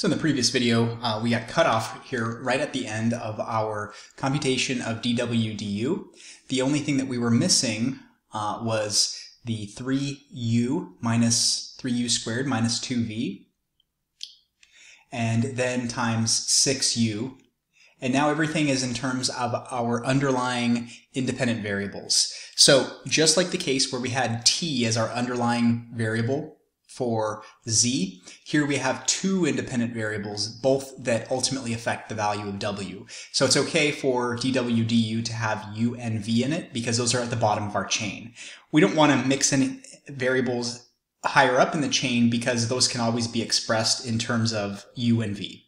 So in the previous video, uh, we got cut off here right at the end of our computation of dw du. The only thing that we were missing uh, was the 3u minus 3u squared minus 2v, and then times 6u. And now everything is in terms of our underlying independent variables. So just like the case where we had t as our underlying variable, for z. Here we have two independent variables, both that ultimately affect the value of w. So it's okay for dw du to have u and v in it because those are at the bottom of our chain. We don't want to mix in variables higher up in the chain because those can always be expressed in terms of u and v.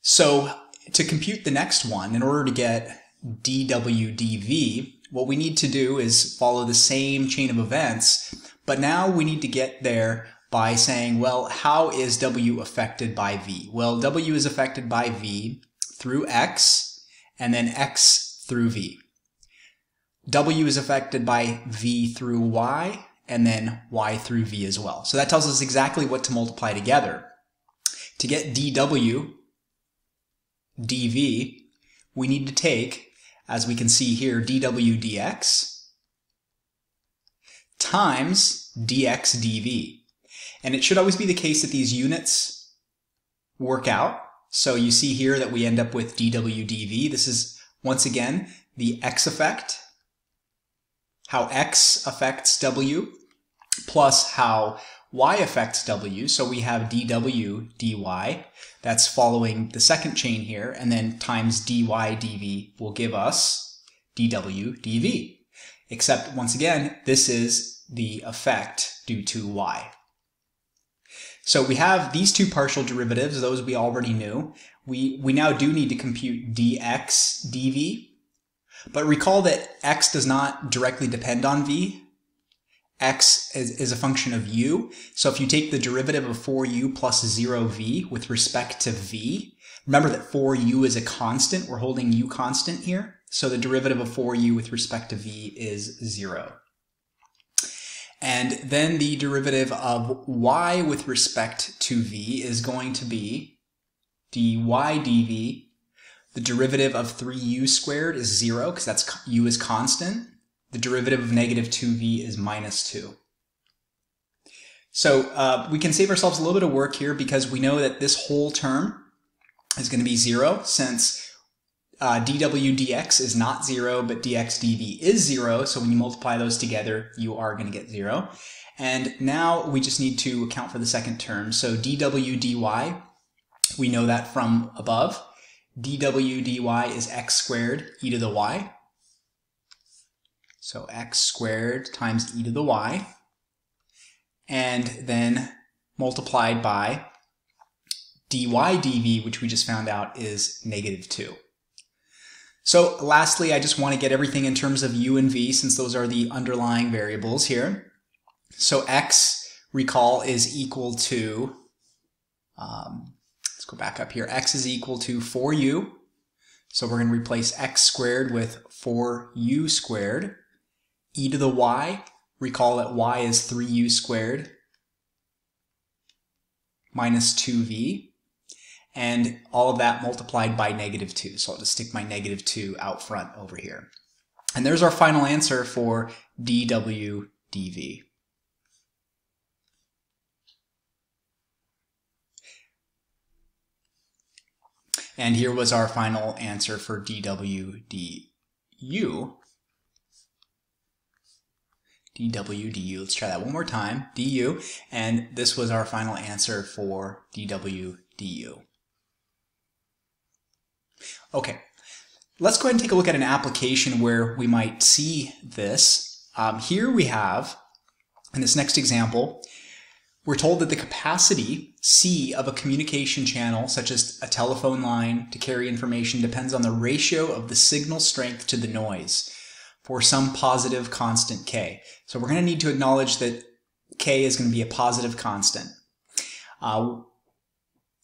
So to compute the next one, in order to get dw dv, what we need to do is follow the same chain of events, but now we need to get there by saying, well, how is W affected by V? Well, W is affected by V through X and then X through V. W is affected by V through Y and then Y through V as well. So that tells us exactly what to multiply together. To get dW dV, we need to take, as we can see here, dW dx times dx dv. And it should always be the case that these units work out. So you see here that we end up with dw dv. This is, once again, the x effect, how x affects w, plus how y affects w. So we have dw dy. That's following the second chain here. And then times dy dv will give us dw dv. Except once again, this is the effect due to y. So we have these two partial derivatives, those we already knew. We, we now do need to compute dx dv, but recall that x does not directly depend on v. x is, is a function of u. So if you take the derivative of 4u plus 0v with respect to v, remember that 4u is a constant. We're holding u constant here. So the derivative of 4u with respect to v is 0. And then the derivative of y with respect to v is going to be dy dv. The derivative of 3u squared is 0 because that's u is constant. The derivative of negative 2v is minus 2. So uh, we can save ourselves a little bit of work here because we know that this whole term is going to be 0 since uh, dw dx is not 0, but dx dv is 0. So when you multiply those together, you are going to get 0. And now we just need to account for the second term. So dw dy, we know that from above. dw dy is x squared e to the y. So x squared times e to the y. And then multiplied by dy dv, which we just found out is negative 2. So lastly, I just want to get everything in terms of u and v since those are the underlying variables here. So x, recall, is equal to, um, let's go back up here, x is equal to 4u. So we're going to replace x squared with 4u squared. e to the y, recall that y is 3u squared minus 2v and all of that multiplied by negative 2. So I'll just stick my negative 2 out front over here. And there's our final answer for dw dv. And here was our final answer for dw du. dw du. Let's try that one more time. du. And this was our final answer for dw du. Okay, let's go ahead and take a look at an application where we might see this. Um, here we have, in this next example, we're told that the capacity, C, of a communication channel, such as a telephone line to carry information, depends on the ratio of the signal strength to the noise for some positive constant K. So we're going to need to acknowledge that K is going to be a positive constant. Uh,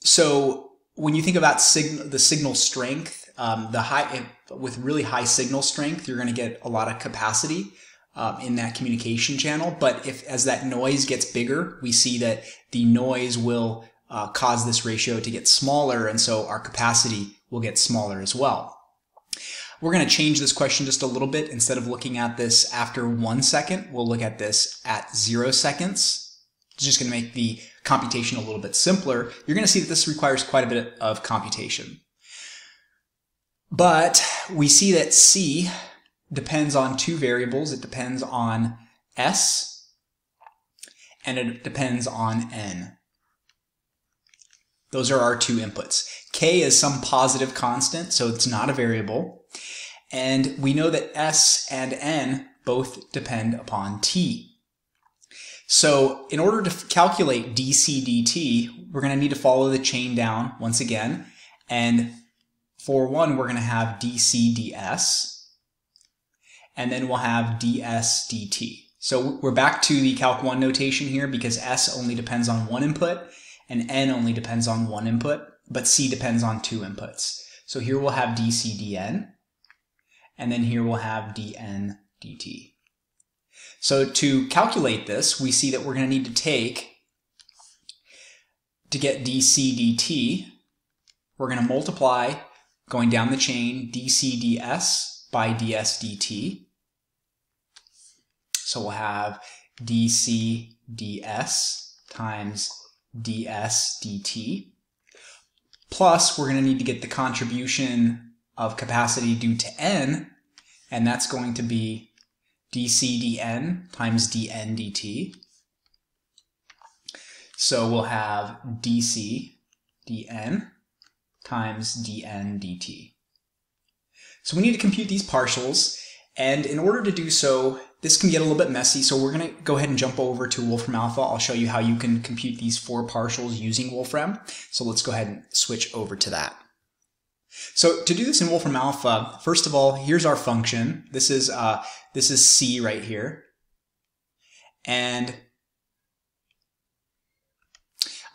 so when you think about sig- the signal strength, um, the high with really high signal strength, you're going to get a lot of capacity um, in that communication channel. But if as that noise gets bigger, we see that the noise will uh, cause this ratio to get smaller, and so our capacity will get smaller as well. We're going to change this question just a little bit. Instead of looking at this after one second, we'll look at this at zero seconds. Just going to make the computation a little bit simpler. You're going to see that this requires quite a bit of computation. But we see that C depends on two variables. It depends on S and it depends on N. Those are our two inputs. K is some positive constant, so it's not a variable. And we know that S and N both depend upon T. So in order to calculate dc dt, we're going to need to follow the chain down once again. And for one, we're going to have dc ds. And then we'll have ds dt. So we're back to the Calc 1 notation here because S only depends on one input and N only depends on one input, but C depends on two inputs. So here we'll have dc dn, and then here we'll have dn dt. So to calculate this, we see that we're going to need to take, to get dc dt, we're going to multiply, going down the chain, dc ds by ds dt. So we'll have dc ds times ds dt. Plus, we're going to need to get the contribution of capacity due to n, and that's going to be dc dn times dn dt. So we'll have dc dn times dn dt. So we need to compute these partials, and in order to do so, this can get a little bit messy, so we're going to go ahead and jump over to Wolfram Alpha. I'll show you how you can compute these four partials using Wolfram. So let's go ahead and switch over to that. So to do this in Wolfram Alpha, first of all, here's our function. This is uh, this is C right here, and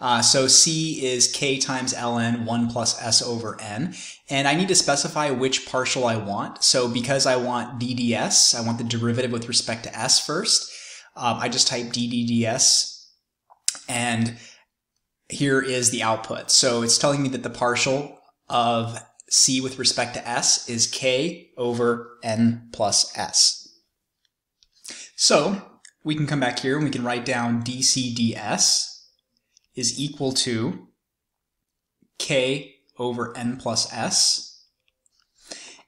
uh, so C is k times ln 1 plus s over n. And I need to specify which partial I want. So because I want dds, I want the derivative with respect to s first, um, I just type dds and here is the output. So it's telling me that the partial of c with respect to s is k over n plus s. So we can come back here and we can write down dc ds is equal to k over n plus s.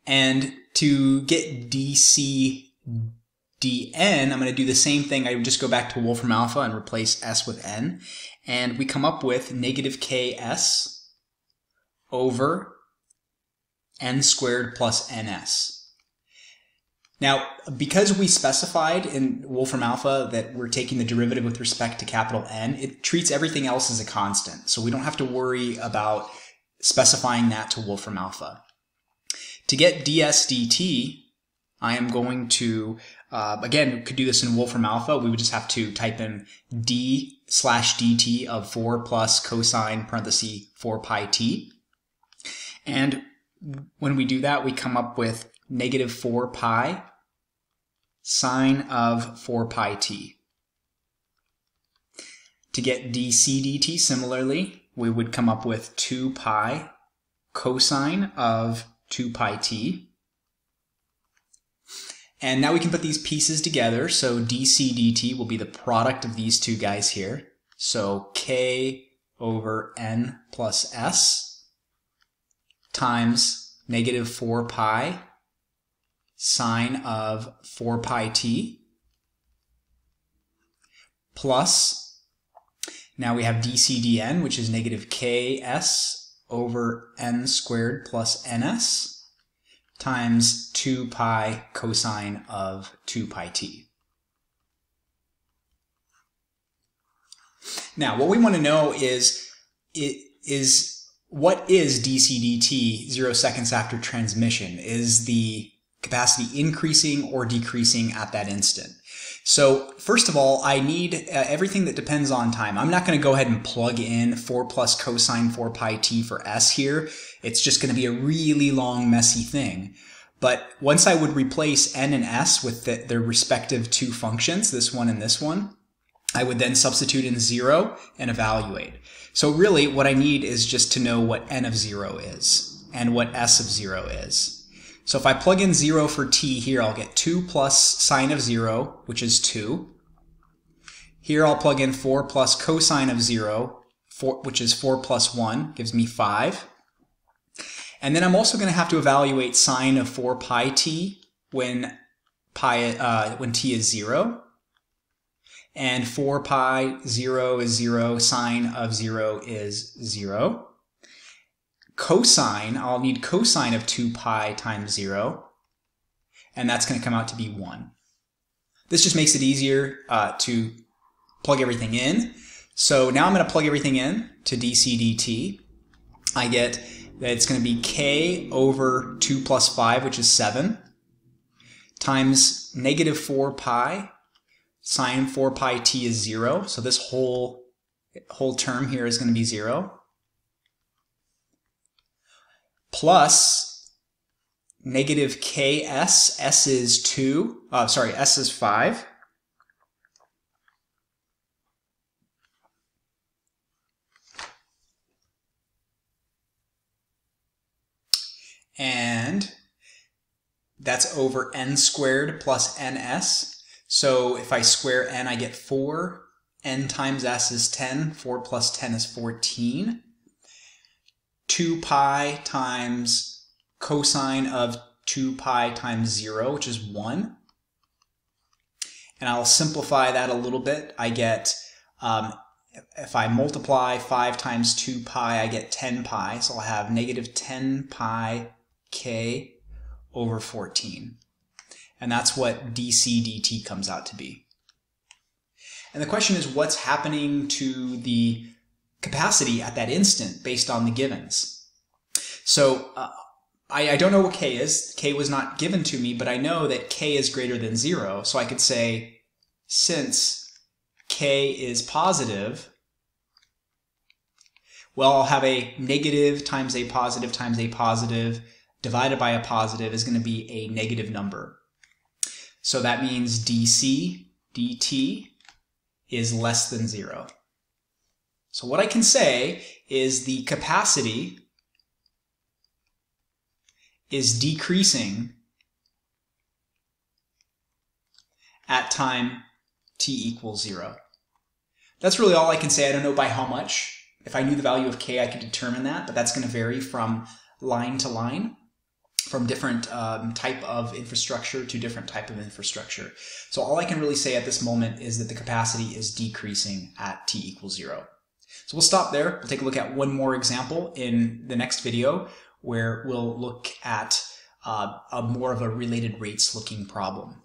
And to get dc dn, I'm going to do the same thing. I just go back to Wolfram alpha and replace s with n. And we come up with negative ks over n squared plus ns. Now, because we specified in Wolfram Alpha that we're taking the derivative with respect to capital N, it treats everything else as a constant. So we don't have to worry about specifying that to Wolfram Alpha. To get ds dt, I am going to, uh, again, could do this in Wolfram Alpha. We would just have to type in d slash dt of 4 plus cosine parenthesis 4 pi t. And when we do that, we come up with negative 4 pi sine of 4 pi t. To get dc dt similarly, we would come up with 2 pi cosine of 2 pi t. And now we can put these pieces together. So dc dt will be the product of these two guys here. So k over n plus s times negative 4 pi sine of 4 pi t plus, now we have dc dn, which is negative ks over n squared plus ns times 2 pi cosine of 2 pi t. Now, what we want to know is, is what is dc dt zero seconds after transmission? Is the capacity increasing or decreasing at that instant. So first of all, I need uh, everything that depends on time. I'm not going to go ahead and plug in 4 plus cosine 4 pi t for s here. It's just going to be a really long, messy thing. But once I would replace n and s with the, their respective two functions, this one and this one, I would then substitute in 0 and evaluate. So really what I need is just to know what n of 0 is and what s of 0 is. So if I plug in 0 for t here, I'll get 2 plus sine of 0, which is 2. Here I'll plug in 4 plus cosine of 0, which is 4 plus 1, gives me 5. And then I'm also going to have to evaluate sine of 4 pi t when, pi, uh, when t is 0 and 4 pi 0 is 0, sine of 0 is 0. Cosine, I'll need cosine of 2 pi times 0, and that's going to come out to be 1. This just makes it easier uh, to plug everything in. So now I'm going to plug everything in to dc dt. I get that it's going to be k over 2 plus 5, which is 7, times negative 4 pi sine 4 pi t is 0. So this whole, whole term here is going to be 0. Plus negative ks, s is 2, uh, sorry, s is 5. And that's over n squared plus ns. So if I square n, I get 4. n times s is 10. 4 plus 10 is 14. 2 pi times cosine of 2 pi times 0, which is 1. And I'll simplify that a little bit. I get, um, if I multiply 5 times 2 pi, I get 10 pi. So I'll have negative 10 pi k over 14. And that's what dc dt comes out to be. And the question is what's happening to the capacity at that instant based on the givens? So uh, I, I don't know what k is. k was not given to me, but I know that k is greater than 0. So I could say since k is positive, well, I'll have a negative times a positive times a positive divided by a positive is going to be a negative number. So that means dc dt is less than zero. So what I can say is the capacity is decreasing at time t equals zero. That's really all I can say. I don't know by how much. If I knew the value of k, I could determine that, but that's going to vary from line to line from different um, type of infrastructure to different type of infrastructure. So all I can really say at this moment is that the capacity is decreasing at t equals zero. So we'll stop there. We'll take a look at one more example in the next video where we'll look at uh, a more of a related rates looking problem.